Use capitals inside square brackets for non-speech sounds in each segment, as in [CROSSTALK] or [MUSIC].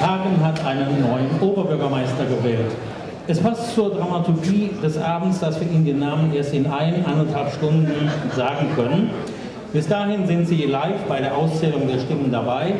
Hagen hat einen neuen Oberbürgermeister gewählt. Es passt zur Dramaturgie des Abends, dass wir Ihnen den Namen erst in ein, anderthalb Stunden sagen können. Bis dahin sind Sie live bei der Auszählung der Stimmen dabei,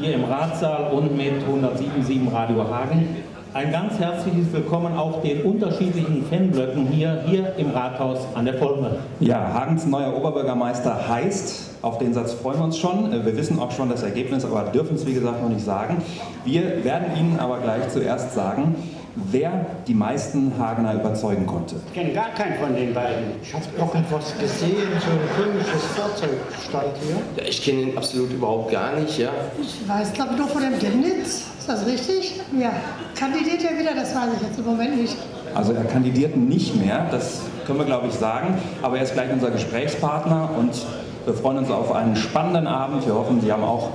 hier im Ratssaal und mit 107.7 Radio Hagen. Ein ganz herzliches Willkommen auch den unterschiedlichen Fanblöcken hier, hier im Rathaus an der Polme. Ja, Hagens neuer Oberbürgermeister heißt, auf den Satz freuen wir uns schon. Äh, Wir wissen auch schon das Ergebnis, aber dürfen es wie gesagt noch nicht sagen. Wir werden Ihnen aber gleich zuerst sagen, wer die meisten Hagener überzeugen konnte. Ich kenne gar keinen von den beiden. Ich habe irgendwas gesehen, so ein komisches Fahrzeug stand hier. Ja, ich kenne ihn absolut überhaupt gar nicht, ja. Ich weiß, glaube ich, nur von dem Demnitz. Ist das richtig? Ja. Kandidiert er wieder? Das weiß ich jetzt im Moment nicht. Also er kandidiert nicht mehr, das können wir glaube ich sagen, aber er ist gleich unser Gesprächspartner und wir freuen uns auf einen spannenden Abend. Wir hoffen, Sie haben auch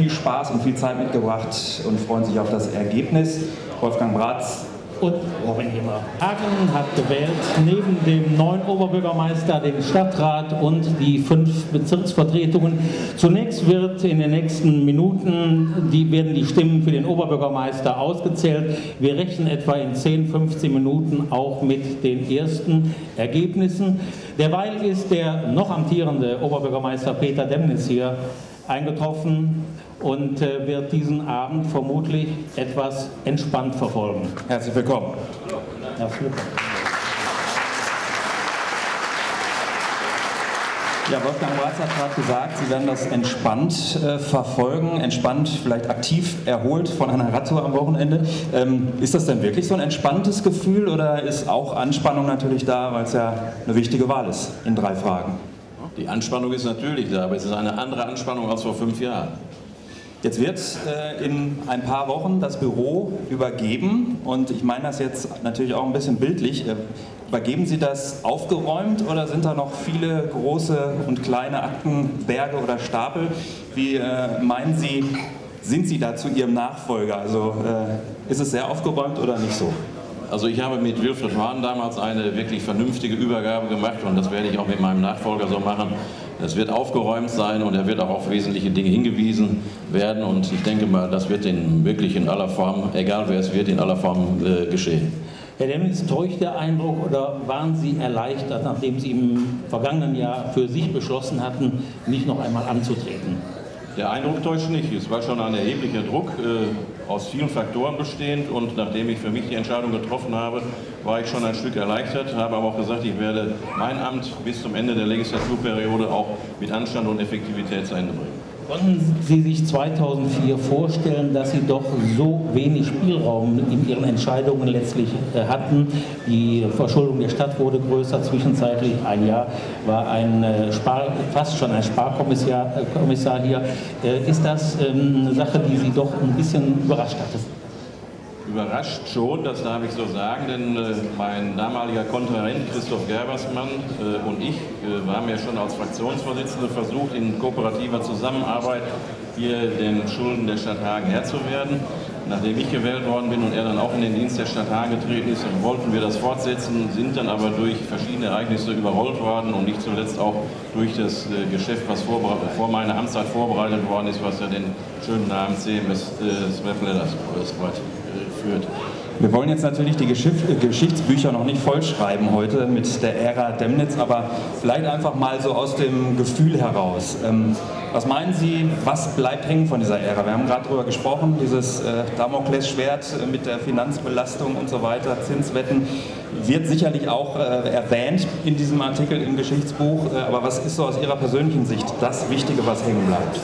viel Spaß und viel Zeit mitgebracht und freuen sich auf das Ergebnis. Wolfgang Bratz, Und Robin Himmer. Hagen hat gewählt neben dem neuen Oberbürgermeister den Stadtrat und die fünf Bezirksvertretungen. Zunächst wird in den nächsten Minuten die, werden die Stimmen für den Oberbürgermeister ausgezählt. Wir rechnen etwa in 10, 15 Minuten auch mit den ersten Ergebnissen. Derweil ist der noch amtierende Oberbürgermeister Peter Demnitz hier eingetroffen und äh, wird diesen Abend vermutlich etwas entspannt verfolgen. herzlich willkommen. Herzlich willkommen. Ja, Wolfgang Bratz hat gerade gesagt, Sie werden das entspannt äh, verfolgen, entspannt, vielleicht aktiv erholt von einer Radtour am Wochenende. Ähm, ist das denn wirklich so ein entspanntes Gefühl oder ist auch Anspannung natürlich da, weil es ja eine wichtige Wahl ist in drei Fragen? Die Anspannung ist natürlich da, aber es ist eine andere Anspannung als vor fünf Jahren. Jetzt wird äh, in ein paar Wochen das Büro übergeben und ich meine das jetzt natürlich auch ein bisschen bildlich. Äh, übergeben Sie das aufgeräumt oder sind da noch viele große und kleine Aktenberge oder Stapel? Wie äh, meinen Sie, sind Sie da zu Ihrem Nachfolger? Also äh, ist es sehr aufgeräumt oder nicht so? Also ich habe mit Wilfried Hahn damals eine wirklich vernünftige Übergabe gemacht und das werde ich auch mit meinem Nachfolger so machen. Es wird aufgeräumt sein und er wird auch auf wesentliche Dinge hingewiesen werden und ich denke mal, das wird in wirklich in aller Form, egal wer es wird, in aller Form äh, geschehen. Herr Demnitz, täuscht der Eindruck oder waren Sie erleichtert, nachdem Sie im vergangenen Jahr für sich beschlossen hatten, nicht noch einmal anzutreten? Der Eindruck täuscht nicht. Es war schon ein erheblicher Druck, äh, aus vielen Faktoren bestehend. Und nachdem ich für mich die Entscheidung getroffen habe, war ich schon ein Stück erleichtert, habe aber auch gesagt, ich werde mein Amt bis zum Ende der Legislaturperiode auch mit Anstand und Effektivität zu Ende bringen. Konnten Sie sich 2004 vorstellen, dass Sie doch so wenig Spielraum in Ihren Entscheidungen letztlich äh, hatten? Die Verschuldung der Stadt wurde größer, zwischenzeitlich ein Jahr war ein äh, Spar, fast schon ein Sparkommissar äh, hier. Ist das ähm, eine Sache, die Sie doch ein bisschen überrascht hatte? Überrascht schon, das darf ich so sagen, denn äh, mein damaliger Kontrahent Christoph Gerbersmann äh, und ich äh, haben ja schon als Fraktionsvorsitzende versucht, in kooperativer Zusammenarbeit hier den Schulden der Stadt Hagen Herr zu werden. Nachdem ich gewählt worden bin und er dann auch in den Dienst der Stadt Hagen getreten ist, wollten wir das fortsetzen, sind dann aber durch verschiedene Ereignisse überrollt worden und nicht zuletzt auch durch das äh, Geschäft, was vor, vor meiner Amtszeit vorbereitet worden ist, was ja den schönen Namen CMS äh, Sweffletters führt. Wir wollen jetzt natürlich die äh, Geschichtsbücher noch nicht vollschreiben heute mit der Ära Demnitz, aber vielleicht einfach mal so aus dem Gefühl heraus. Ähm, was meinen Sie, was bleibt hängen von dieser Ära? Wir haben gerade darüber gesprochen, dieses äh, Damoklesschwert mit der Finanzbelastung und so weiter, Zinswetten, wird sicherlich auch äh, erwähnt in diesem Artikel im Geschichtsbuch. Aber was ist so aus Ihrer persönlichen Sicht das Wichtige, was hängen bleibt?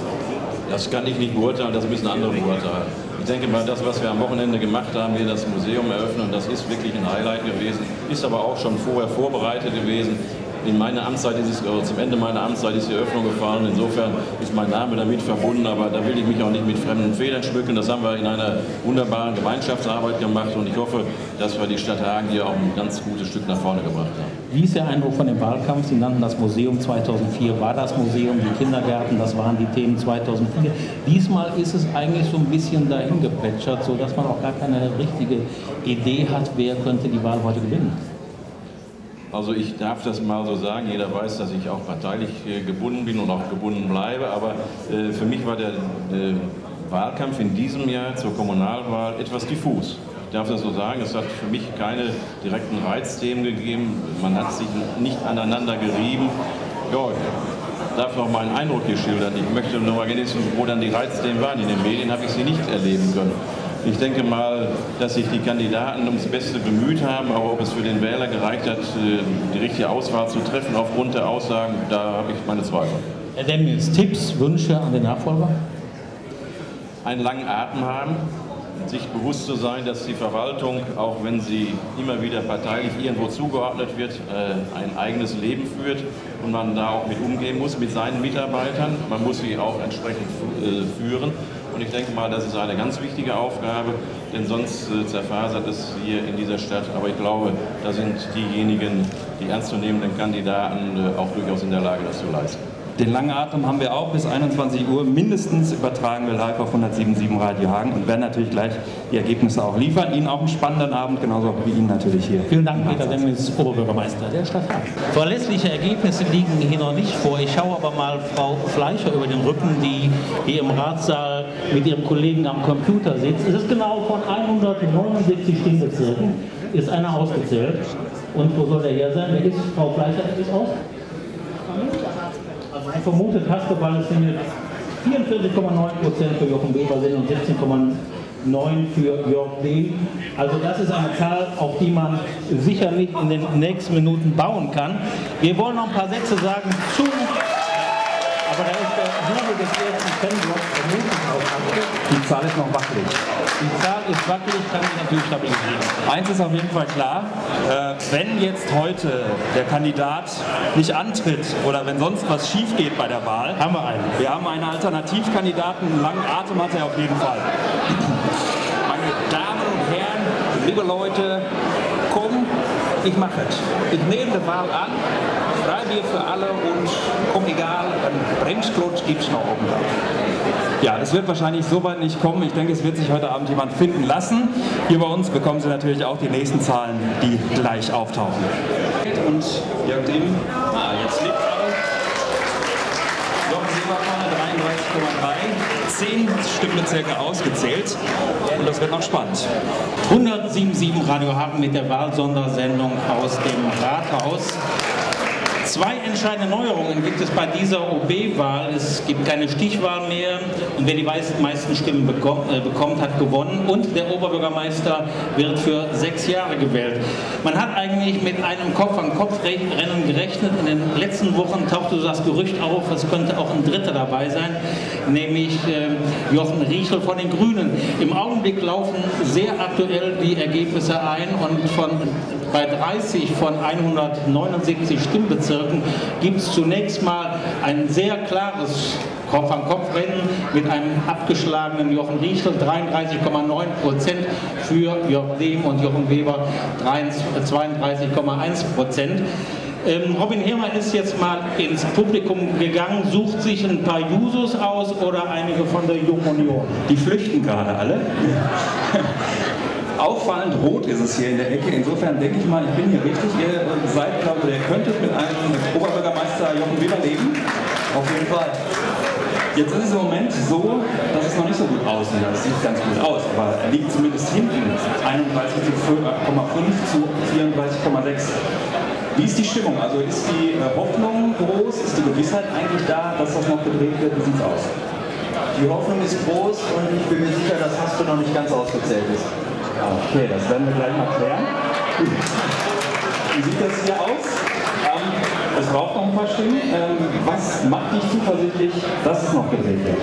Das kann ich nicht beurteilen, das müssen andere beurteilen. Ich denke mal, das, was wir am Wochenende gemacht haben, hier das Museum eröffnen, das ist wirklich ein Highlight gewesen, ist aber auch schon vorher vorbereitet gewesen. In meiner Amtszeit ist es, oder zum Ende meiner Amtszeit ist die Eröffnung gefallen. Insofern ist mein Name damit verbunden, aber da will ich mich auch nicht mit fremden Federn schmücken. Das haben wir in einer wunderbaren Gemeinschaftsarbeit gemacht und ich hoffe, dass wir die Stadt Hagen hier auch ein ganz gutes Stück nach vorne gebracht haben. Wie ist der Eindruck von dem Wahlkampf? Sie nannten das Museum 2004, war das Museum, die Kindergärten, das waren die Themen 2004. Diesmal ist es eigentlich so ein bisschen dahin geplätschert, sodass man auch gar keine richtige Idee hat, wer könnte die Wahl heute gewinnen. Also ich darf das mal so sagen, jeder weiß, dass ich auch parteilich äh, gebunden bin und auch gebunden bleibe, aber äh, für mich war der äh, Wahlkampf in diesem Jahr zur Kommunalwahl etwas diffus. Ich darf das so sagen, es hat für mich keine direkten Reizthemen gegeben, man hat sich nicht aneinander gerieben. Ja, ich darf noch meinen Eindruck hier schildern. Ich möchte nur mal wissen, wo dann die Reizthemen waren. In den Medien habe ich sie nicht erleben können. Ich denke mal, dass sich die Kandidaten ums Beste bemüht haben, aber ob es für den Wähler gereicht hat, äh, die richtige Auswahl zu treffen aufgrund der Aussagen, da habe ich meine Zweifel. Herr Demnitz, Tipps, Wünsche an den Nachfolger? Einen langen Atem haben, sich bewusst zu sein, dass die Verwaltung, auch wenn sie immer wieder parteilich irgendwo zugeordnet wird, äh, ein eigenes Leben führt und man da auch mit umgehen muss mit seinen Mitarbeitern. Man muss sie auch entsprechend äh, führen. Und ich denke mal, das ist eine ganz wichtige Aufgabe, denn sonst äh, zerfasert es hier in dieser Stadt. Aber ich glaube, da sind diejenigen, die ernstzunehmenden Kandidaten äh, auch durchaus in der Lage, das zu leisten. Den langen Atem haben wir auch bis 21 Uhr mindestens übertragen wir live auf 107.7 Radio Hagen und werden natürlich gleich die Ergebnisse auch liefern. Ihnen auch einen spannenden Abend, genauso wie Ihnen natürlich hier. Vielen Dank, Peter Demnitz, Oberbürgermeister der Stadt Hagen. Verlässliche Ergebnisse liegen hier noch nicht vor. Ich schaue aber mal Frau Fleischer über den Rücken, die hier im Ratssaal mit ihrem Kollegen am Computer sitzt. Es ist genau von 179 Stimmbezirken, ist einer ausgezählt. Und wo soll der her sein? Wer ist Frau Fleischer? Ist aus? Also vermutet hast weil es sind jetzt 44,9 für Jochen Weber sind und 17,9 für Jörg Dehm. Also das ist eine Zahl, auf die man sicherlich in den nächsten Minuten bauen kann. Wir wollen noch ein paar Sätze sagen zu, aber da ist Jubel des ersten Fanblocks vermutlich auch Die Zahl ist noch wackelig. Die Zahl ist wackelig, kann sich natürlich stabilisieren. Eins ist auf jeden Fall klar, äh, wenn jetzt heute der Kandidat nicht antritt oder wenn sonst was schief geht bei der Wahl, Haben wir einen. wir haben einen Alternativkandidaten, einen langen Atem hat er auf jeden Fall. Meine Damen und Herren, liebe Leute, komm, ich mache es. Ich nehme die Wahl an, Freibier für alle und komm egal, ein Bremsklotz gibt es noch oben drauf. Ja, es wird wahrscheinlich so weit nicht kommen. Ich denke, es wird sich heute Abend jemand finden lassen. Hier bei uns bekommen Sie natürlich auch die nächsten Zahlen, die gleich auftauchen. Und Jörg Dehm, ah, jetzt liegt Seeber vorne 33,3. Zehn Stimmbezirke ausgezählt. Und das wird noch spannend. 107.7 Radio Hagen mit der Wahlsondersendung aus dem Rathaus. Zwei entscheidende Neuerungen gibt es bei dieser OB-Wahl. Es gibt keine Stichwahl mehr und wer die meisten Stimmen bekommt, äh, bekommt, hat gewonnen und der Oberbürgermeister wird für sechs Jahre gewählt. Man hat eigentlich mit einem Kopf-an-Kopf-Rennen gerechnet. In den letzten Wochen tauchte das Gerücht auf, es könnte auch ein Dritter dabei sein, nämlich äh, Jochen Riechel von den Grünen. Im Augenblick laufen sehr aktuell die Ergebnisse ein und von bei 30 von 179 Stimmbezirken gibt es zunächst mal ein sehr klares Kopf-an-Kopf-Rennen mit einem abgeschlagenen Jochen Riechel, 33,9 Prozent für Jörg Lehm und Jochen Weber 32,1 Prozent. Ähm, Robin Hirmer ist jetzt mal ins Publikum gegangen, sucht sich ein paar Jusos aus oder einige von der Jungen Union. Die flüchten gerade alle. Auffallend rot ist es hier in der Ecke. Insofern denke ich mal, ich bin hier richtig. Ihr seid, glaube ich, ihr könntet mit einem Oberbürgermeister Jochen Weber leben. Auf jeden Fall. Jetzt ist es im Moment so, dass es noch nicht so gut aussieht. Es sieht ganz gut aus, aber er liegt zumindest hinten. 31,5 zu 34,6. Wie ist die Stimmung? Also ist die äh, Hoffnung groß? Ist die Gewissheit eigentlich da, dass das noch gedreht wird? Wie sieht es aus? Die Hoffnung ist groß und ich bin mir sicher, dass Haspel noch nicht ganz ausgezählt ist. Okay, das werden wir gleich mal klären. Wie sieht das hier aus? Ähm, es braucht noch ein paar Stimmen. Ähm, was macht dich zuversichtlich, dass es noch gedreht wird?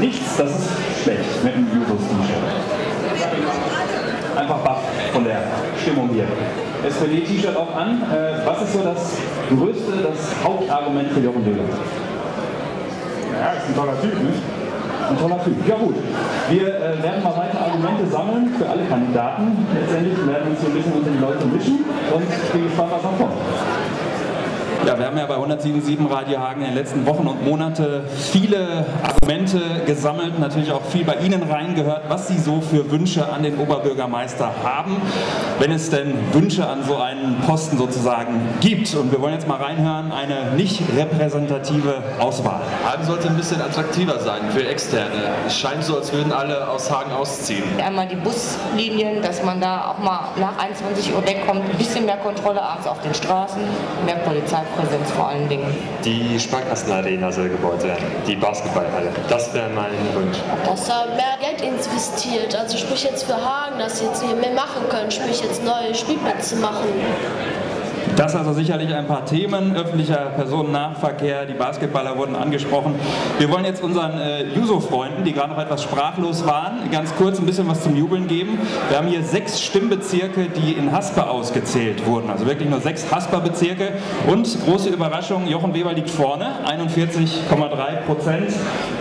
Nichts, das ist schlecht mit dem Jusos-T-Shirt. Einfach baff von der Stimmung hier. SPD-T-Shirt auch an. Äh, was ist so das größte, das Hauptargument für Jochen Döhler? Ja, ist ein toller Typ, nicht? Ein toller Typ. Ja gut. Wir äh, werden mal weiter Argumente sammeln für alle Kandidaten. Letztendlich werden wir uns so ein bisschen unter die Leute mischen und bin gespannt, was noch kommt. Ja, wir haben ja bei 107.7 Radio Hagen in den letzten Wochen und Monate viele Argumente gesammelt, natürlich auch viel bei Ihnen reingehört, was Sie so für Wünsche an den Oberbürgermeister haben, wenn es denn Wünsche an so einen Posten sozusagen gibt. Und wir wollen jetzt mal reinhören, eine nicht repräsentative Auswahl. Hagen sollte ein bisschen attraktiver sein für Externe. Es scheint so, als würden alle aus Hagen ausziehen. Einmal die Buslinien, dass man da auch mal nach 21 Uhr wegkommt, ein bisschen mehr Kontrolle abends auf den Straßen, mehr Polizeipräsenz vor allen Dingen. Die Sparkassenarena soll gebaut werden, die Basketballhalle. Das wäre mein Wunsch. Dass da mehr Geld investiert, also sprich jetzt für Hagen, dass sie jetzt mehr machen können, sprich jetzt neue Spielplätze machen. Das also sicherlich ein paar Themen, öffentlicher Personennahverkehr, die Basketballer wurden angesprochen. Wir wollen jetzt unseren äh, Juso-Freunden, die gerade noch etwas sprachlos waren, ganz kurz ein bisschen was zum Jubeln geben. Wir haben hier sechs Stimmbezirke, die in Haspa ausgezählt wurden, also wirklich nur sechs Haspa-Bezirke. Und große Überraschung, Jochen Weber liegt vorne, 41,3 Prozent,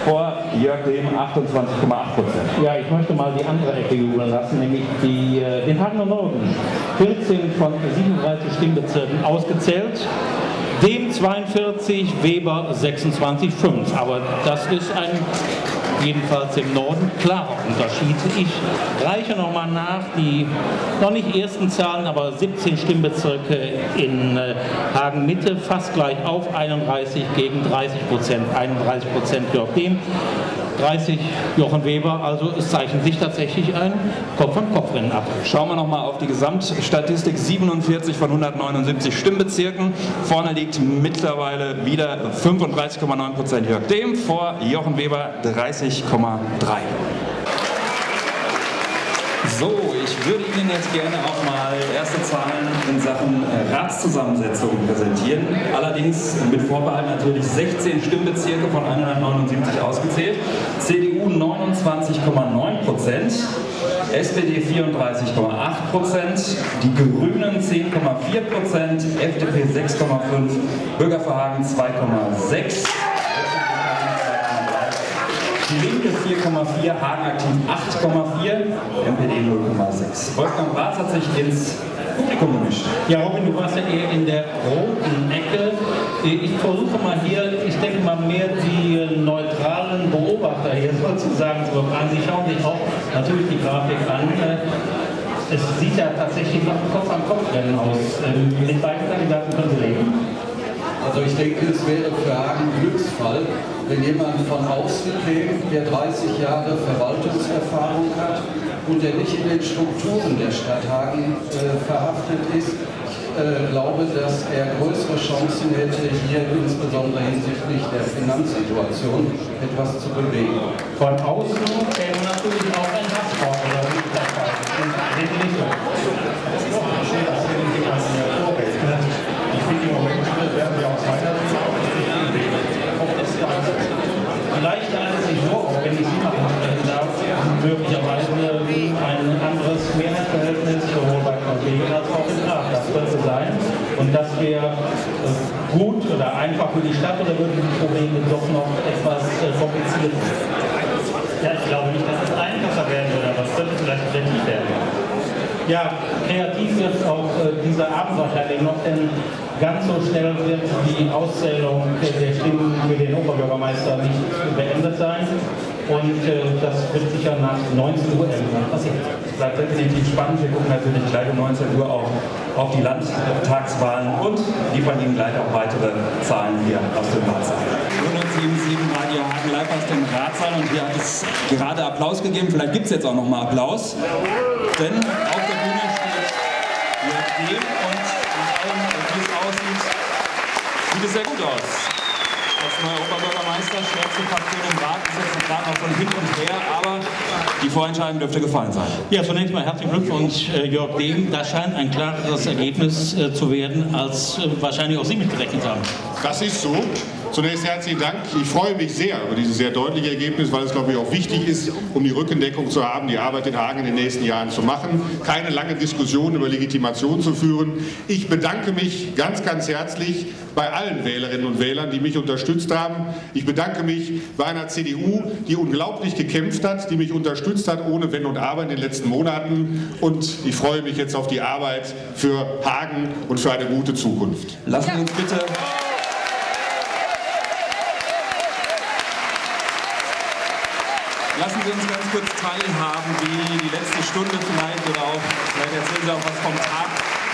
vor Jörg Lehm 28,8 Prozent. Ja, ich möchte mal die andere Ecke jubeln lassen, nämlich die, äh, den Hagener Norden. 14 von 37 Stimmbezirken ausgezählt. Dem 42, Weber 26,5. Aber das ist ein jedenfalls im Norden klarer Unterschied. Ich reiche nochmal nach, die noch nicht ersten Zahlen, aber 17 Stimmbezirke in äh, Hagen Mitte, fast gleich auf, 31 gegen 30 Prozent, 31 Prozent Jörg Dehm. 30 Jochen Weber, also es zeichnet sich tatsächlich ein Kopf-an-Kopf-Rennen ab. Schauen wir nochmal auf die Gesamtstatistik. 47 von 179 Stimmbezirken. Vorne liegt mittlerweile wieder 35,9 Prozent Jörg Dehm, vor Jochen Weber 30,3. So, ich würde Ihnen jetzt gerne auch mal erste Zahlen in Sachen äh, Ratszusammensetzung präsentieren. Allerdings mit Vorbehalt natürlich 16 Stimmbezirke von 179 ausgezählt. CDU 29,9 Prozent. SPD 34,8 Prozent, die Grünen 10,4 Prozent, FDP 6,5, Bürgerverhagen 2,6. Linke 4,4, Hagen aktiv 8,4, MPD 0,6. Wolfgang Bratz hat sich ins Publikum gemischt. Ja, Robin, du warst ja eher in der roten Ecke. Ich versuche mal hier, ich denke mal mehr die neutralen Beobachter hier sozusagen zu befragen. Sie schauen sich auch natürlich die Grafik an. Es sieht ja tatsächlich noch Kopf an Kopf rennen aus. Mit beiden Kandidaten können Sie leben. Also ich denke, es wäre für Hagen Glücksfall, wenn jemand von außen käme, der 30 Jahre Verwaltungserfahrung hat und der nicht in den Strukturen der Stadt Hagen äh, verhaftet ist. Ich äh, glaube, dass er größere Chancen hätte, hier insbesondere hinsichtlich der Finanzsituation etwas zu bewegen. Von außen käme natürlich auch ein Hassbau oder nicht so? Ich sehe das hier nicht als Vorbild. Ich finde im Moment werden wir aus meiner Sicht auch Vielleicht handelt es sich so, auch wenn ich Sie mal ansprechen darf, möglicherweise ein anderes Mehrheitsverhältnis sowohl bei VW als auch in Rat. Das könnte sein. Und das wäre gut oder einfach für die Stadt oder würden die Probleme doch noch etwas kompliziert Ja, ich glaube nicht, dass es einfacher werden würde, aber es könnte vielleicht kreativ werden. Ja, kreativ wird auch äh, dieser Abend wahrscheinlich noch, denn ganz so schnell wird die Auszählung der Stimmen für den Oberbürgermeister nicht beendet sein. Und äh, das wird sicher nach 19 Uhr irgendwann passieren. Bleibt definitiv spannend. Wir gucken natürlich gleich um 19 Uhr auch auf die Landtagswahlen und liefern Ihnen gleich auch weitere Zahlen hier aus dem Ratssaal. 107 Radio Hagen live aus dem Ratssaal und hier hat es gerade Applaus gegeben. Vielleicht gibt es jetzt auch noch mal Applaus. Denn auf der Bühne steht Jörg und nach allem, wie es aussieht, sieht es sehr gut aus. Neuer Oberbürgermeister, stärkste Fraktion im Rat, ist jetzt gerade noch ein Hin und Her, aber die Vorentscheidung dürfte gefallen sein. Ja, zunächst mal herzlichen Glückwunsch, äh, Jörg Dehm. Das scheint ein klareres Ergebnis äh, zu werden, als äh, wahrscheinlich auch Sie mitgerechnet haben. Das ist so. Zunächst herzlichen Dank. Ich freue mich sehr über dieses sehr deutliche Ergebnis, weil es, glaube ich, auch wichtig ist, um die Rückendeckung zu haben, die Arbeit in Hagen in den nächsten Jahren zu machen, keine lange Diskussion über Legitimation zu führen. Ich bedanke mich ganz, ganz herzlich bei allen Wählerinnen und Wählern, die mich unterstützt haben. Ich bedanke mich bei einer CDU, die unglaublich gekämpft hat, die mich unterstützt hat, ohne Wenn und Aber in den letzten Monaten. Und ich freue mich jetzt auf die Arbeit für Hagen und für eine gute Zukunft. Lassen Sie uns bitte Lassen Sie uns ganz kurz teilhaben, wie die letzte Stunde vielleicht oder auch, vielleicht erzählen Sie auch was vom Tag.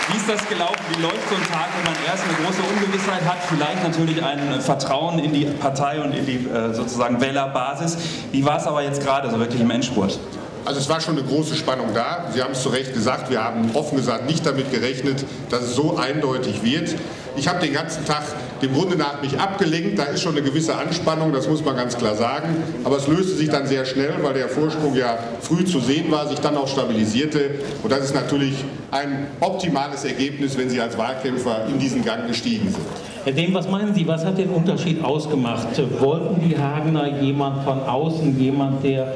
Wie ist das gelaufen? Wie läuft so ein Tag, wenn man erst eine große Ungewissheit hat, vielleicht natürlich ein Vertrauen in die Partei und in die äh, sozusagen Wählerbasis. Wie war es aber jetzt gerade so wirklich im Endspurt? Also es war schon eine große Spannung da. Sie haben es zu Recht gesagt, wir haben offen gesagt nicht damit gerechnet, dass es so eindeutig wird. Ich habe den ganzen Tag dem Grunde nach mich abgelenkt. Da ist schon eine gewisse Anspannung, das muss man ganz klar sagen. Aber es löste sich dann sehr schnell, weil der Vorsprung ja früh zu sehen war, sich dann auch stabilisierte. Und das ist natürlich ein optimales Ergebnis, wenn Sie als Wahlkämpfer in diesen Gang gestiegen sind. Herr Dehm, was meinen Sie, was hat den Unterschied ausgemacht? Wollten die Hagener jemand von außen, jemand, der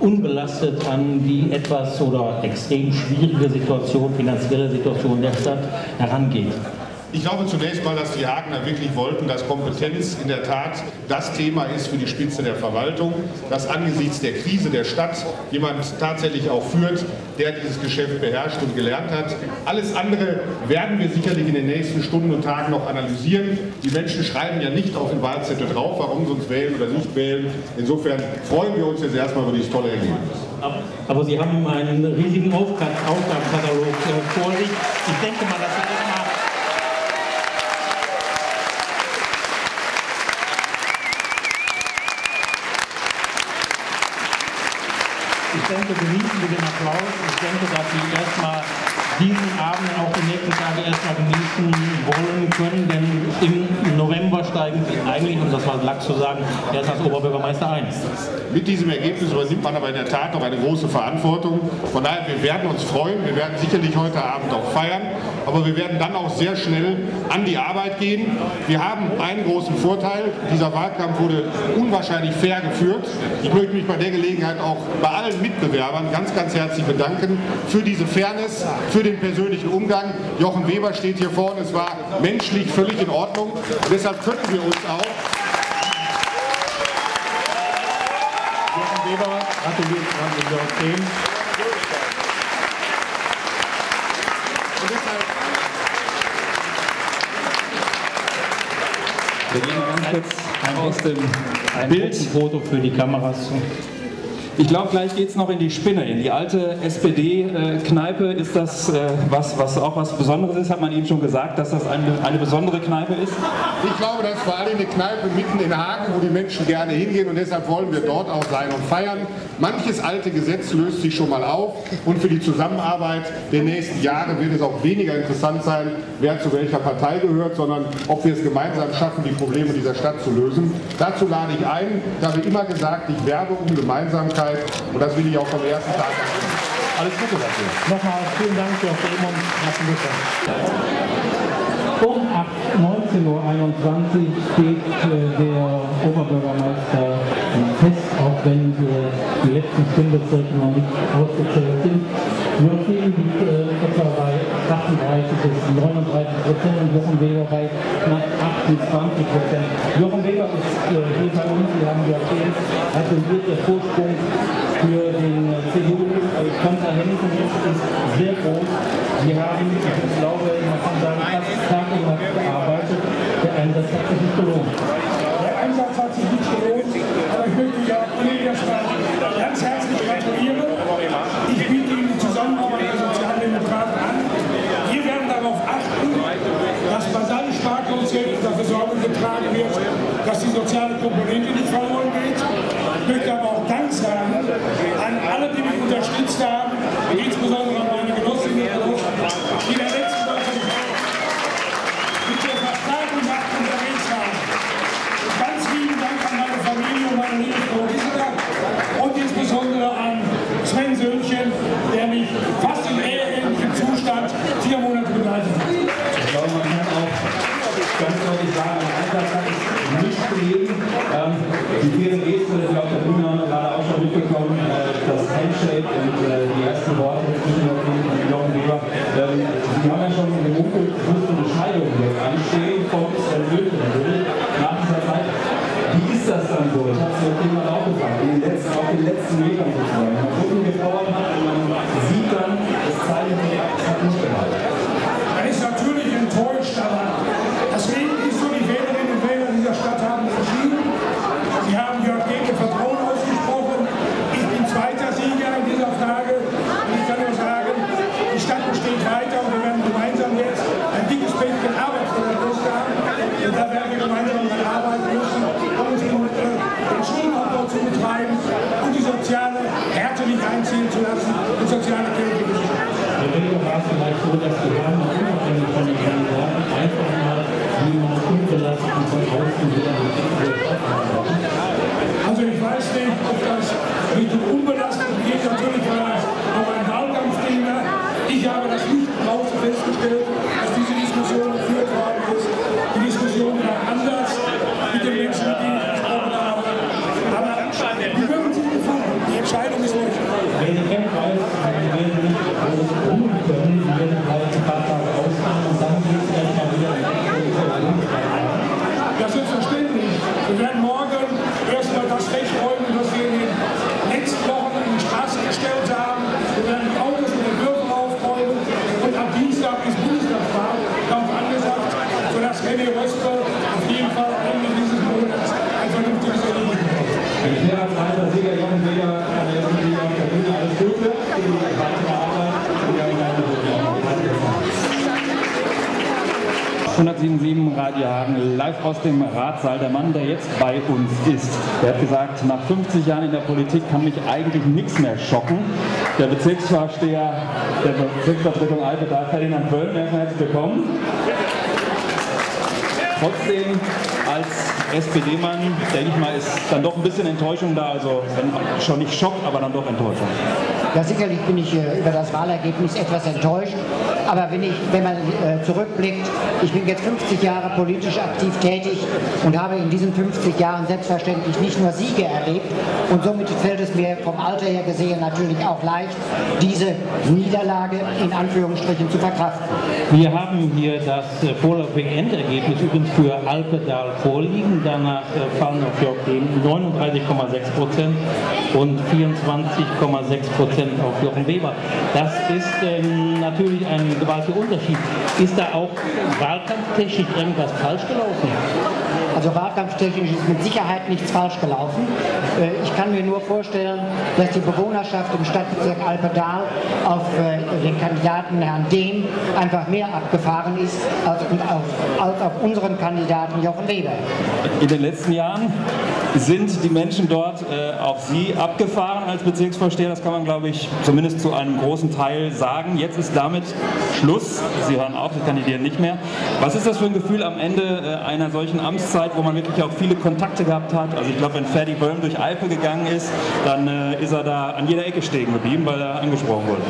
unbelastet an die etwas oder extrem schwierige Situation, finanzielle Situation der Stadt herangeht? Ich glaube zunächst mal, dass die Hagener wirklich wollten, dass Kompetenz in der Tat das Thema ist für die Spitze der Verwaltung, dass angesichts der Krise der Stadt jemand tatsächlich auch führt, der dieses Geschäft beherrscht und gelernt hat. Alles andere werden wir sicherlich in den nächsten Stunden und Tagen noch analysieren. Die Menschen schreiben ja nicht auf den Wahlzettel drauf, warum sie uns wählen oder nicht wählen. Insofern freuen wir uns jetzt erstmal über dieses tolle Ergebnis. Aber Sie haben einen riesigen Aufgabenkatalog äh, vor sich. Ich denke mal, dass Sie erstmal Ich denke, genießen Sie den Applaus. Ich denke, dass Sie erstmal diesen Abend und auch die nächsten Tage erstmal genießen wollen können, denn im November steigen Sie eigentlich, um das mal lax zu sagen, erst als Oberbürgermeister ein. Mit diesem Ergebnis übernimmt man aber in der Tat noch eine große Verantwortung. Von daher, wir werden uns freuen. Wir werden sicherlich heute Abend auch feiern. Aber wir werden dann auch sehr schnell an die Arbeit gehen. Wir haben einen großen Vorteil. Dieser Wahlkampf wurde unwahrscheinlich fair geführt. Ich möchte mich bei der Gelegenheit auch bei allen Mitbewerbern ganz, ganz herzlich bedanken für diese Fairness, für den persönlichen Umgang. Jochen Weber steht hier vorne. Es war menschlich völlig in Ordnung. Und deshalb können wir uns auch Jochen Weber, gratuliert Wir gehen ganz kurz aus dem ein Bild. Foto für die Kameras. Ich glaube, gleich geht es noch in die Spinne. In die alte SPD-Kneipe ist das äh, was, was auch was Besonderes ist. Hat man Ihnen schon gesagt, dass das eine, eine besondere Kneipe ist? Ich glaube, das ist vor allem eine Kneipe mitten in Hagen, wo die Menschen gerne hingehen und deshalb wollen wir dort auch sein und feiern. Manches alte Gesetz löst sich schon mal auf und für die Zusammenarbeit der nächsten Jahre wird es auch weniger interessant sein, wer zu welcher Partei gehört, sondern ob wir es gemeinsam schaffen, die Probleme dieser Stadt zu lösen. Dazu lade ich ein. Ich habe immer gesagt, ich werbe um Gemeinsamkeit und das will ich auch vom ersten Tag an. Alles Gute dafür. Nochmal vielen Dank für Film und herzlichen Glückwunsch. Um 19.21 Uhr steht äh, der Oberbürgermeister fest, auch wenn wir die letzten Stimmbezirke noch nicht ausgezählt sind. Joachim liegt äh, etwa bei 38 bis 39 Prozent und Jochen Weber bei knapp 28 Prozent. Jochen Weber ist äh, hier bei uns, wir haben ja erzählt, attentiert der Vorsprung für den CDU-Kontrahenten ist, ist sehr groß. Wir haben, ich glaube, man kann sagen, fast Tag und Nacht gearbeitet. Der Einsatz hat sich nicht gelohnt. Der Einsatz hat sich nicht gelohnt, aber ich möchte ja Kollege Stadt ganz herzlich gratulieren. Ich biete Ihnen die Zusammenarbeit der Sozialdemokraten an. Wir werden darauf achten, dass bei seinen Sparkonzepten dafür Sorge getragen wird, dass die soziale Komponente nicht verloren geht. Ich möchte aber auch Dank sagen an alle, die mich unterstützt haben, und insbesondere an meine Genossinnen und Genossen, die in der letzten Woche mit der Verstärkung Nacht unterwegs waren. Ganz lieben Dank an meine Familie und meine liebe Frau Gisela und insbesondere an Sven Söhnchen, der mich fast in eheähnlichem Zustand vier Monate begleitet hat. Ich glaube, man kann auch ganz deutlich sagen, ein Einsatz hat es nicht munkelt, es müsste eine Scheidung hier anstehen von Sven Löwenhill nach dieser Zeit. Wie ist das dann so? Ich habe es ja Thema auch gefragt, in den letzten, auf den letzten Metern sozusagen. Man gucken getrauert hat und man sieht dann, es zeichnet sich ab, es hat nicht gehalten. Man ist natürlich enttäuscht, aber deswegen ist so, die Wählerinnen und Wähler dieser Stadt haben entschieden. Sie haben Jörg Gege Vertrauen ausgesprochen. Ich bin zweiter Sieger in dieser Frage. Und ich kann nur sagen, die Stadt besteht weiter und wir werden gemeinsam jetzt ein dickes Päckchen Arbeit vor der Brust haben. Und da werden wir gemeinsam daran arbeiten müssen, um es den, äh, den Schulabbau zu betreiben und die soziale Härte nicht einziehen zu lassen und soziale Kälte zu Herr Weber war es vielleicht so, dass die Herren unabhängig von den Kandidaten einfach mal niemand unbelastet von außen wieder die Stadt haben. Also ich weiß nicht, ob das Richtung Unbelastung geht. Natürlich war das auch ein Wahlkampfthema. Ich habe das nicht draußen festgestellt, dass diese Diskussion geführt worden ist. Die Diskussion war anders mit den Menschen, mit denen ich gesprochen habe. Aber die würden sich gefallen. Die Entscheidung ist nicht. Wer die kennt, weiß, sie werden nicht groß ruhen können, sie werden vielleicht ein paar Tage ausfahren und dann geht es erstmal wieder in Ja, selbstverständlich. Wir werden morgen erstmal das wegräumen, was wir in den letzten Wochen in die Straße gestellt haben. Wir werden die Autos mit den Würfen aufräumen und am Dienstag ist Bundestagswahl darauf angesagt, sodass René Rösper auf jeden Fall Ende dieses Monats ein vernünftiges Ergebnis bekommt. Ein fairer zweiter Sieger, Jochen Weger, an der ersten Liga auf der Bühne. Alles Gute für die weitere Arbeit. Und wir haben eine Saison. 107.7 Radio Hagen, live aus dem Ratssaal. Der Mann, der jetzt bei uns ist, der hat gesagt, nach 50 Jahren in der Politik kann mich eigentlich nichts mehr schocken. Der Bezirksvorsteher der Bezirksvertretung Alpetal, Ferdinand Böll, erstmal herzlich willkommen. Trotzdem als SPD-Mann, denke ich mal, ist dann doch ein bisschen Enttäuschung da. Also schon nicht Schock, aber dann doch Enttäuschung. Ja, sicherlich bin ich äh, über das Wahlergebnis etwas enttäuscht. Aber wenn, ich, wenn man äh, zurückblickt, ich bin jetzt 50 Jahre politisch aktiv tätig und habe in diesen 50 Jahren selbstverständlich nicht nur Siege erlebt. Und somit fällt es mir vom Alter her gesehen natürlich auch leicht, diese Niederlage in Anführungsstrichen zu verkraften. Wir haben hier das äh, vorläufige Endergebnis übrigens für Alpedal vorliegen. Danach äh, fallen auf Jörg Dehm 39,6 Prozent und 24,6 Prozent auf Jochen Weber. Das ist ähm, natürlich ein gewaltiger Unterschied. Ist da auch wahlkampftechnisch irgendwas falsch gelaufen? Also wahlkampftechnisch ist mit Sicherheit nichts falsch gelaufen. Äh, Ich kann mir nur vorstellen, dass die Bewohnerschaft im Stadtbezirk Alpedal auf äh, den Kandidaten Herrn Dehm einfach mehr abgefahren ist als auf, als auf unseren Kandidaten Jochen Weber. In den letzten Jahren sind die Menschen dort äh, auf Sie abgefahren als Bezirksvorsteher. Das kann man, glaube ich, zumindest zu einem großen Teil sagen. Jetzt ist damit Schluss. Sie hören auf, Sie kandidieren nicht mehr. Was ist das für ein Gefühl am Ende äh, einer solchen Amtszeit, wo man wirklich auch viele Kontakte gehabt hat? Also ich glaube, wenn Ferdi Böhm durch Eifel gegangen ist, dann äh, ist er da an jeder Ecke stehen geblieben, weil er angesprochen wurde.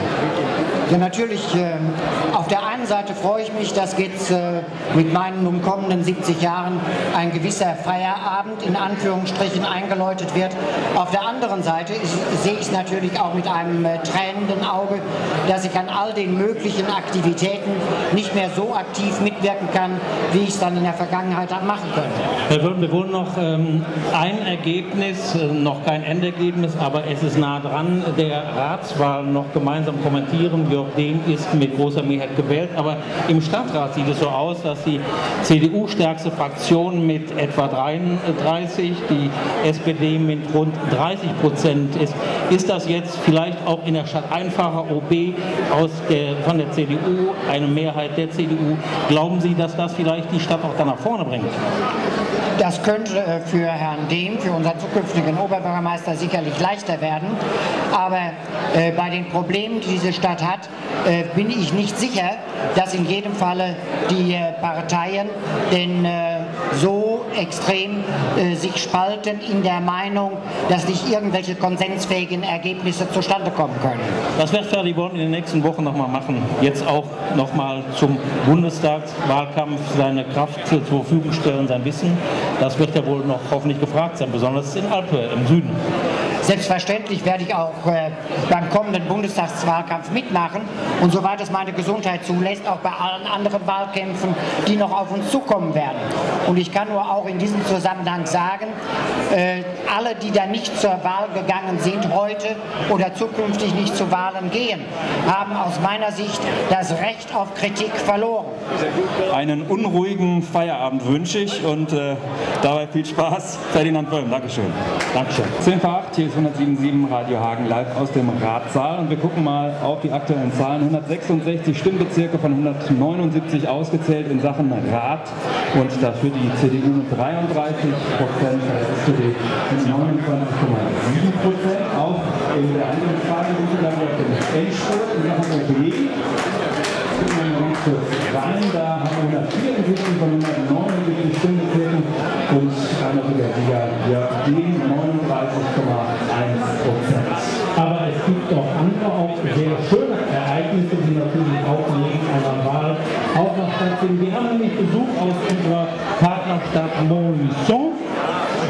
Ja, natürlich. ähm, Auf der einen Seite freue ich mich, dass jetzt äh, mit meinen nun kommenden 70 Jahren ein gewisser Feierabend in Anführungsstrichen eingeläutet wird. Auf der anderen Seite sehe ich es natürlich auch mit einem äh, tränenden Auge, dass ich an all den möglichen Aktivitäten nicht mehr so aktiv mitwirken kann, wie ich es dann in der Vergangenheit habe machen können. Herr Wölm, wir wollen noch ähm, ein Ergebnis, äh, noch kein Endergebnis, aber es ist nah dran, der Ratswahl noch gemeinsam kommentieren. Jörg Dehm ist mit großer Mehrheit gewählt, aber im Stadtrat sieht es so aus, dass die CDU-stärkste Fraktion mit etwa 33, die SPD mit rund 30 Prozent ist. Ist das jetzt vielleicht auch in der Stadt einfacher OB aus der, von der CDU, eine Mehrheit der CDU? Glauben Sie, dass das vielleicht die Stadt auch da nach vorne bringt? Das könnte äh, für Herrn Dehm, für unseren zukünftigen Oberbürgermeister sicherlich leichter werden. Aber äh, bei den Problemen, die diese Stadt hat, äh, bin ich nicht sicher, dass in jedem Falle die äh, Parteien denn äh, so extrem sich spalten in der Meinung, dass nicht irgendwelche konsensfähigen Ergebnisse zustande kommen können. Das wird Ferdi Born in den nächsten Wochen nochmal machen. Jetzt auch nochmal zum Bundestagswahlkampf seine Kraft zur Verfügung stellen, sein Wissen. Das wird ja wohl noch hoffentlich gefragt sein, besonders in Alpe im Süden. Selbstverständlich werde ich auch äh, beim kommenden Bundestagswahlkampf mitmachen und soweit es meine Gesundheit zulässt, auch bei allen anderen Wahlkämpfen, die noch auf uns zukommen werden. Und ich kann nur auch in diesem Zusammenhang sagen, äh, alle, die da nicht zur Wahl gegangen sind heute oder zukünftig nicht zu Wahlen gehen, haben aus meiner Sicht das Recht auf Kritik verloren. Einen unruhigen Feierabend wünsche ich und äh, dabei viel Spaß. Ferdinand Böhm, Dankeschön. Dankeschön. 10 vor 8, hier ist 107.7 Radio Hagen live aus dem Ratsaal und wir gucken mal auf die aktuellen Zahlen. 166 Stimmbezirke von 179 ausgezählt in Sachen Rat. Und dafür die CDU mit 33 Prozent, der SPD mit 29,7 Prozent. Auch in der anderen Frage sind dann auf dem Endspurt. In Sachen rein, da haben wir 174 von 179 Stimmbezirken. Und einer der Sieger Jörg Dehn, 39,1 nämlich Besuch aus unserer Partnerstadt Montluçon.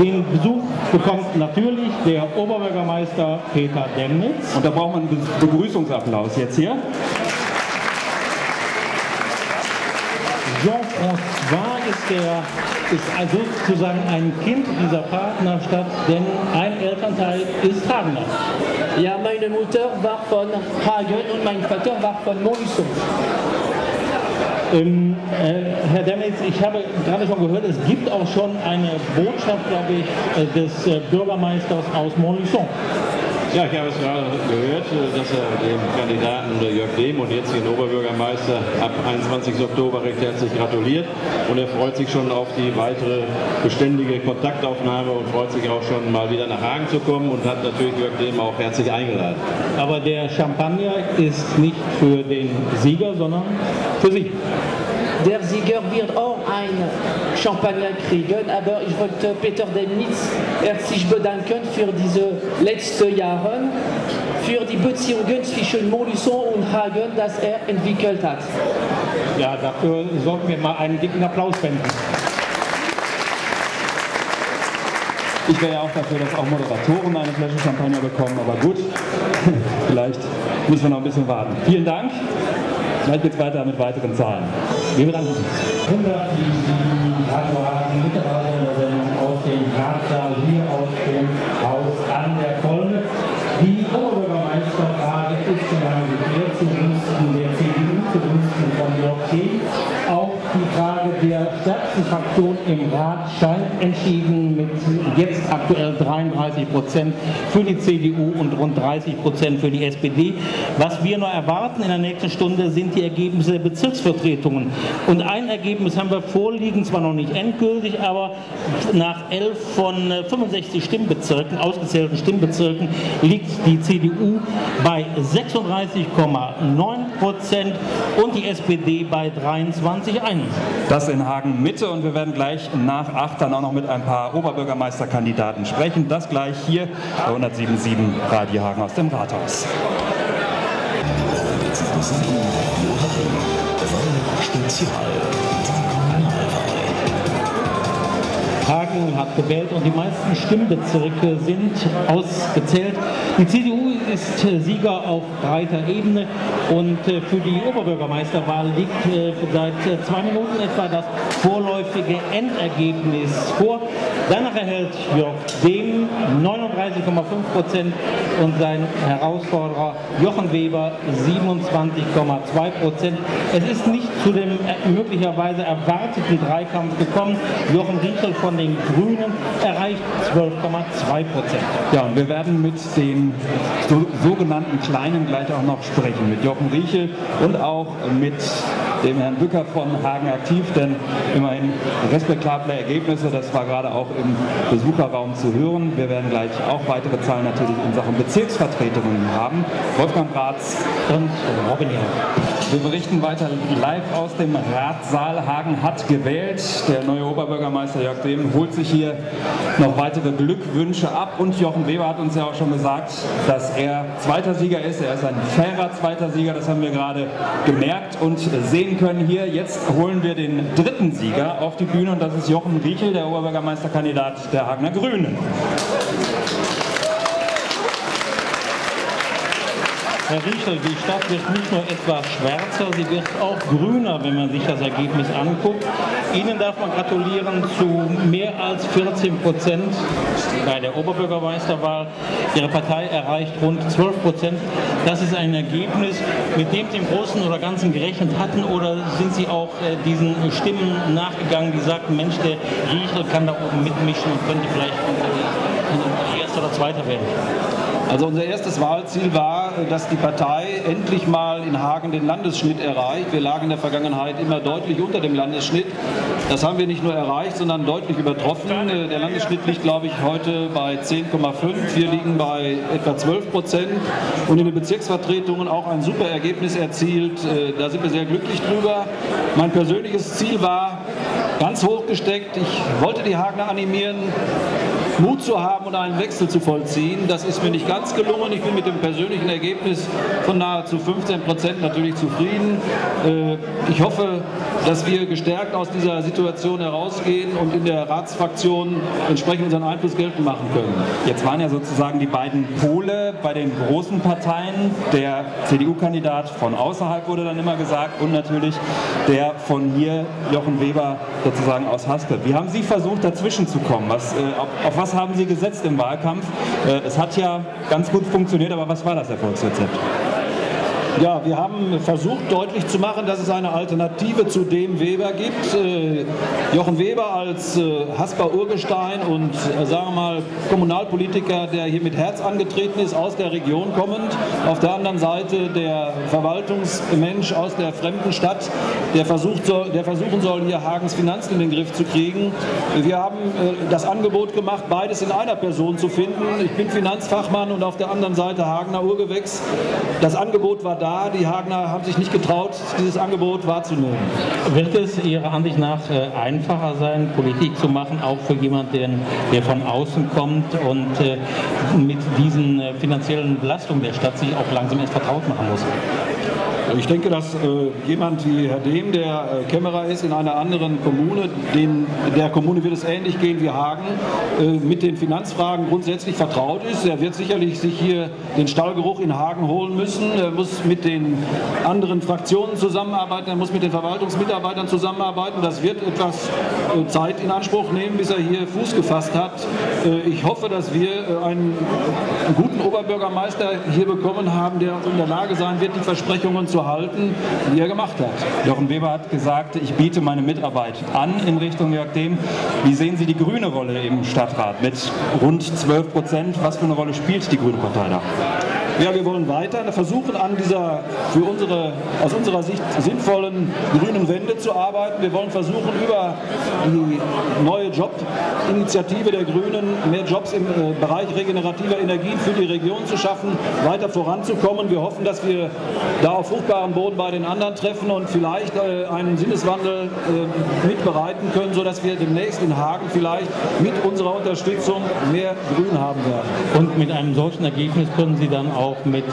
Den Besuch bekommt natürlich der Oberbürgermeister Peter Demnitz. Und da braucht man einen Be- Begrüßungsapplaus jetzt hier. Jean-François ist, der, ist also sozusagen ein Kind dieser Partnerstadt, denn ein Elternteil ist Hagener. Ja, meine Mutter war von Hagen und mein Vater war von Montluçon. Ähm, äh, Herr Demnitz, ich habe gerade schon gehört, es gibt auch schon eine Botschaft, glaube ich, äh, des äh, Bürgermeisters aus Montluçon. Ja, ich habe es gerade gehört, dass er dem Kandidaten Jörg Dehm und jetzigen Oberbürgermeister ab 21. Oktober recht herzlich gratuliert und er freut sich schon auf die weitere beständige Kontaktaufnahme und freut sich auch schon mal wieder nach Hagen zu kommen und hat natürlich Jörg Dehm auch herzlich eingeladen. Aber der Champagner ist nicht für den Sieger, sondern für Sie. Der Sieger wird auch ein Champagner kriegen, aber ich wollte Peter Demnitz herzlich bedanken für diese letzten Jahre, für die Beziehungen zwischen Montluçon und Hagen, das er entwickelt hat. Ja, dafür sollten wir mal einen dicken Applaus spenden. Ich wäre ja auch dafür, dass auch Moderatoren eine Flasche Champagner bekommen, aber gut, [LAUGHS] vielleicht müssen wir noch ein bisschen warten. Vielen Dank. Gleich geht's weiter mit weiteren Zahlen. Wir bedanken uns. 100 die radiohagen Mitarbeiter in der Sendung aus dem Ratsaal hier aus dem Haus an der Kolne. Die Oberbürgermeisterfrage ist schon lange geklärt zugunsten der CDU, zugunsten von Jörg Scheel. Auch die Frage der stärksten Fraktion im Rat scheint entschieden mit jetzt aktuell 33 Prozent für die CDU und rund 30 Prozent für die SPD. Was wir noch erwarten in der nächsten Stunde sind die Ergebnisse der Bezirksvertretungen. Und ein Ergebnis haben wir vorliegen, zwar noch nicht endgültig, aber nach 11 von äh, 65 Stimmbezirken, ausgezählten Stimmbezirken, liegt die CDU bei 36,9 Prozent und die SPD bei 23,1. Das in Hagen Mitte und wir werden gleich nach 8 dann auch noch mit ein paar Oberbürgermeisterkandidaten sprechen. Das gleich hier bei 107.7 Radio Hagen aus dem Rathaus. Spezial. Hagen hat gewählt und die meisten Stimmbezirke sind ausgezählt. Die CDU ist äh, Sieger auf breiter Ebene und äh, für die Oberbürgermeisterwahl liegt äh, seit zwei Minuten etwa das vorläufige Endergebnis vor. Danach erhält Jörg Dehm 39,5 Prozent und sein Herausforderer Jochen Weber 27,2 Prozent. Es ist nicht zu dem äh, möglicherweise erwarteten Dreikampf gekommen. Jochen Riechel von den Grünen erreicht 12,2 Prozent. Ja, und wir werden mit den so, sogenannten Kleinen gleich auch noch sprechen, mit Jochen Riechel und auch mit dem Herrn Bücker von Hagen Aktiv, denn immerhin respektable Ergebnisse, das war gerade auch im Besucherraum zu hören. Wir werden gleich auch weitere Zahlen natürlich in Sachen Bezirksvertretungen haben. Wolfgang Ratz und Robin Jörg. Wir berichten weiter live aus dem Ratssaal. Hagen hat gewählt. Der neue Oberbürgermeister Jörg Dehm holt sich hier noch weitere Glückwünsche ab. Und Jochen Weber hat uns ja auch schon gesagt, dass er zweiter Sieger ist. Er ist ein fairer zweiter Sieger. Das haben wir gerade gemerkt und sehen können hier. Jetzt holen wir den dritten Sieger auf die Bühne und das ist Jochen Riechel, der Oberbürgermeisterkandidat der Hagener Grünen. Herr Richter, die Stadt wird nicht nur etwas schwärzer, sie wird auch grüner, wenn man sich das Ergebnis anguckt. Ihnen darf man gratulieren zu mehr als 14 Prozent bei der Oberbürgermeisterwahl. Ihre Partei erreicht rund 12 Prozent. Das ist ein Ergebnis, mit dem Sie im Großen oder Ganzen gerechnet hatten oder sind Sie auch äh, diesen Stimmen nachgegangen, die sagten, Mensch, der Riechel kann da oben mitmischen und könnte vielleicht Erster oder Zweiter werden? Also unser erstes Wahlziel war, dass die Partei endlich mal in Hagen den Landesschnitt erreicht. Wir lagen in der Vergangenheit immer deutlich unter dem Landesschnitt. Das haben wir nicht nur erreicht, sondern deutlich übertroffen. Der Landesschnitt liegt, glaube ich, heute bei 10,5. Wir liegen bei etwa 12 Prozent und in den Bezirksvertretungen auch ein super Ergebnis erzielt. Da sind wir sehr glücklich drüber. Mein persönliches Ziel war ganz hoch gesteckt. Ich wollte die Hagener animieren, Mut zu haben und einen Wechsel zu vollziehen. Das ist mir nicht ganz gelungen. Ich bin mit dem persönlichen Ergebnis von nahezu 15 Prozent natürlich zufrieden. Äh, ich hoffe, dass wir gestärkt aus dieser Situation herausgehen und in der Ratsfraktion entsprechend unseren Einfluss geltend machen können. Jetzt waren ja sozusagen die beiden Pole bei den großen Parteien. Der CDU-Kandidat von außerhalb wurde dann immer gesagt und natürlich der von hier, Jochen Weber, sozusagen aus Haspel. Wie haben Sie versucht, dazwischen zu kommen? Was, äh, auf, auf was haben Sie gesetzt im Wahlkampf? Äh, es hat ja ganz gut funktioniert, aber was war das Erfolgsrezept? Ja, wir haben versucht deutlich zu machen, dass es eine Alternative zu dem Weber gibt. Äh, Jochen Weber als äh, Hasper-Urgestein und, äh, sagen wir mal, Kommunalpolitiker, der hier mit Herz angetreten ist, aus der Region kommend. Auf der anderen Seite der Verwaltungsmensch aus der fremden Stadt, der, versucht der versuchen soll, hier Hagens Finanzen in den Griff zu kriegen. Wir haben äh, das Angebot gemacht, beides in einer Person zu finden. Ich bin Finanzfachmann und auf der anderen Seite Hagener Urgewächs. Das Angebot war da. Die Hagener haben sich nicht getraut, dieses Angebot wahrzunehmen. Wird es Ihrer Ansicht nach äh, einfacher sein, Politik zu machen, auch für jemanden, der von außen kommt und äh, mit diesen äh, finanziellen Belastungen der Stadt sich auch langsam erst vertraut machen muss? Ich denke, dass äh, jemand wie Herr Dehm, der äh, Kämmerer ist in einer anderen Kommune, den, der Kommune wird es ähnlich gehen wie Hagen, äh, mit den Finanzfragen grundsätzlich vertraut ist. Er wird sicherlich sich hier den Stallgeruch in Hagen holen müssen. Er muss mit den anderen Fraktionen zusammenarbeiten, er muss mit den Verwaltungsmitarbeitern zusammenarbeiten. Das wird etwas äh, Zeit in Anspruch nehmen, bis er hier Fuß gefasst hat. Äh, ich hoffe, dass wir äh, einen, guten Oberbürgermeister hier bekommen haben, der in der Lage sein wird, die Versprechungen zu halten, die er gemacht hat. Jochen Weber hat gesagt, ich biete meine Mitarbeit an in Richtung Jörg Dehm. Wie sehen Sie die grüne Rolle im Stadtrat mit rund 12 Prozent? Was für eine Rolle spielt die Grüne Partei da? Ja, wir wollen weiter versuchen, an dieser für unsere, aus unserer Sicht sinnvollen grünen Wende zu arbeiten. Wir wollen versuchen, über die neue Jobinitiative der Grünen mehr Jobs im äh, Bereich regenerativer Energien für die Region zu schaffen, weiter voranzukommen. Wir hoffen, dass wir da auf fruchtbaren Boden bei den anderen treffen und vielleicht äh, einen Sinneswandel äh, mitbereiten können, sodass wir demnächst in Hagen vielleicht mit unserer Unterstützung mehr Grün haben werden. Und mit einem solchen Ergebnis können Sie dann auch mit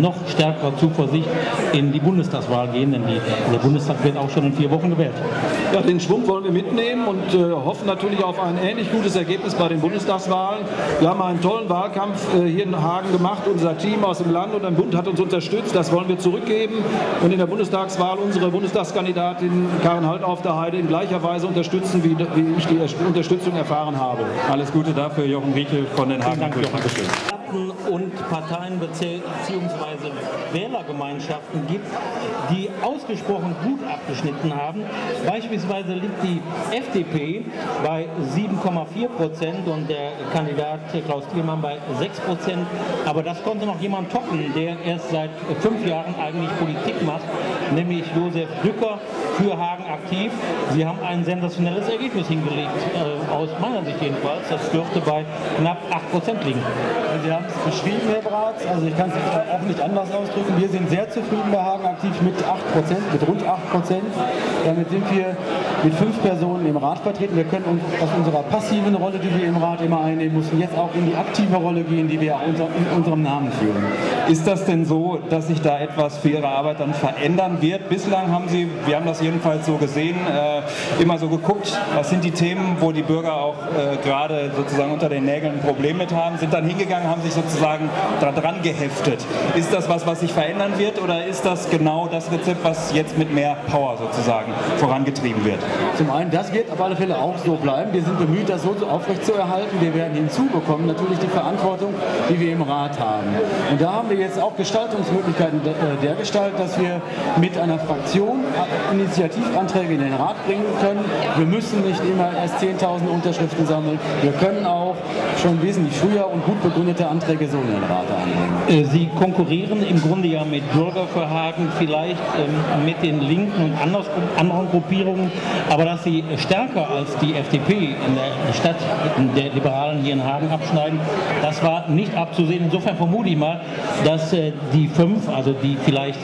noch stärkerer Zuversicht in die Bundestagswahl gehen, denn die, der Bundestag wird auch schon in vier Wochen gewählt. Ja, den Schwung wollen wir mitnehmen und äh, hoffen natürlich auf ein ähnlich gutes Ergebnis bei den Bundestagswahlen. Wir haben einen tollen Wahlkampf äh, hier in Hagen gemacht. Unser Team aus dem Land und dem Bund hat uns unterstützt. Das wollen wir zurückgeben und in der Bundestagswahl unsere Bundestagskandidatin Karin Halt auf der Heide in gleicher Weise unterstützen, wie, wie ich die Unterstützung erfahren habe. Alles Gute dafür, Jochen Riechel von den Hagen. Dank, Jochen. Und Parteien bzw. Wählergemeinschaften gibt, die ausgesprochen gut abgeschnitten haben. Beispielsweise liegt die FDP bei 7,4 Prozent und der Kandidat Klaus Thielmann bei 6 Prozent. Aber das konnte noch jemand toppen, der erst seit fünf Jahren eigentlich Politik macht, nämlich Josef Dücker für Hagen aktiv. Sie haben ein sensationelles Ergebnis hingelegt, äh, aus meiner Sicht jedenfalls. Das dürfte bei knapp 8 Prozent liegen. Sie haben es beschrieben, Herr Bratz. Also ich kann es auch nicht anders ausdrücken. Wir sind sehr zufrieden bei Hagen aktiv mit 8%, mit rund 8%. Damit sind wir mit fünf Personen im Rat vertreten. Wir können uns aus unserer passiven Rolle, die wir im Rat immer einnehmen mussten, jetzt auch in die aktive Rolle gehen, die wir in unserem Namen führen. Ist das denn so, dass sich da etwas für Ihre Arbeit dann verändern wird? Bislang haben Sie, wir haben das jedenfalls so gesehen, äh, immer so geguckt, was sind die Themen, wo die Bürger auch äh, gerade sozusagen unter den Nägeln ein Problem mit haben, sind dann hingegangen, haben sich sozusagen daran geheftet. Ist das was, was sich verändern wird oder ist das genau das Rezept, was jetzt mit mehr Power sozusagen vorangetrieben wird? Zum einen, das wird auf alle Fälle auch so bleiben. Wir sind bemüht, das so aufrechtzuerhalten. Wir werden hinzubekommen natürlich die Verantwortung, die wir im Rat haben. Und da haben wir jetzt auch Gestaltungsmöglichkeiten äh, der Gestalt, dass wir mit einer Fraktion Initiativanträge in den Rat bringen können. Wir müssen nicht immer erst 10.000 Unterschriften sammeln. Wir können auch schon wesentlich früher und gut begründete Anträge so in den Rat einbringen. Äh, Sie konkurrieren im Grunde ja mit Bürger für Hagen, vielleicht ähm, mit den Linken und anderen Gruppierungen, aber dass Sie stärker als die FDP in der Stadt der Liberalen hier in Hagen abschneiden, das war nicht abzusehen. Insofern vermute ich mal, dass äh, die fünf, also die vielleicht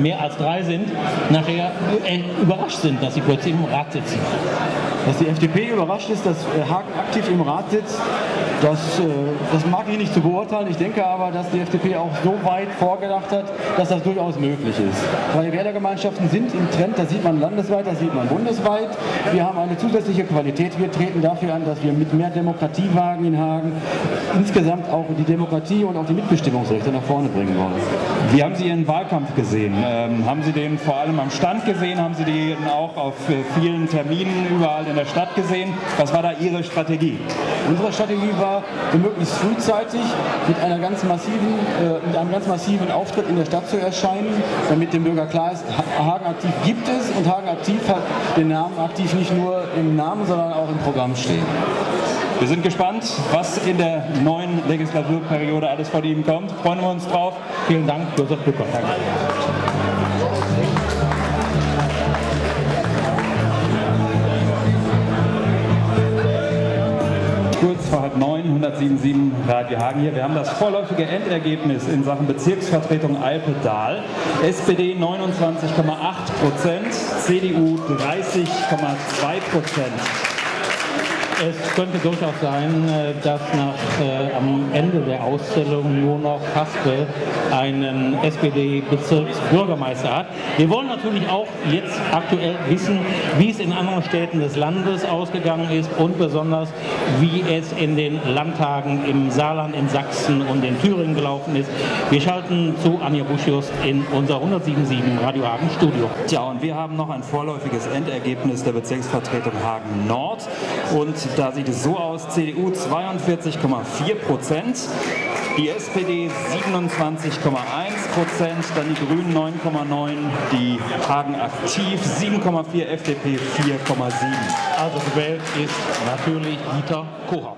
mehr als drei sind, nachher äh, überrascht sind, dass sie plötzlich im Rat sitzen. Dass die FDP überrascht ist, dass äh, Hagen aktiv im Rat sitzt, das, das mag ich nicht zu beurteilen. Ich denke aber, dass die FDP auch so weit vorgedacht hat, dass das durchaus möglich ist. Freie Wählergemeinschaften sind im Trend, das sieht man landesweit, das sieht man bundesweit. Wir haben eine zusätzliche Qualität. Wir treten dafür an, dass wir mit mehr Demokratie wagen in Hagen insgesamt auch die Demokratie und auch die Mitbestimmungsrechte nach vorne bringen wollen. Wie haben Sie Ihren Wahlkampf gesehen? Ähm, haben Sie den vor allem am Stand gesehen? Haben Sie den auch auf äh, vielen Terminen überall in der Stadt gesehen? Was war da Ihre Strategie? Unsere Strategie war, möglichst frühzeitig mit, einer ganz massiven, äh, mit einem ganz massiven Auftritt in der Stadt zu erscheinen, damit dem Bürger klar ist, Hagen Aktiv gibt es und Hagen Aktiv hat den Namen aktiv nicht nur im Namen, sondern auch im Programm stehen. Wir sind gespannt, was in der neuen Legislaturperiode alles von Ihnen kommt. Freuen wir uns drauf. Vielen Dank, Josef Bücker. Danke. kurz vor halb neun, 107,7 Radio Hagen hier. Wir haben das vorläufige Endergebnis in Sachen Bezirksvertretung Alpe-Dahl. SPD 29,8 Prozent, CDU 30,2 Prozent. Es könnte durchaus sein, äh, dass nach, äh, am Ende der Auszählung nur noch Haspel einen SPD-Bezirksbürgermeister hat. Wir wollen natürlich auch jetzt aktuell wissen, wie es in anderen Städten des Landes ausgegangen ist und besonders, wie es in den Landtagen im Saarland, in Sachsen und in Thüringen gelaufen ist. Wir schalten zu Anja Buschius in unser 107.7 Radio Hagen Studio. Tja, und wir haben noch ein vorläufiges Endergebnis der Bezirksvertretung Hagen Nord und da sieht es so aus, CDU 42,4 Prozent, die SPD 27,1 Prozent, dann die Grünen 9,9, die Hagen Aktiv 7,4, FDP 4,7. Also gewählt ist natürlich Dieter Kocher.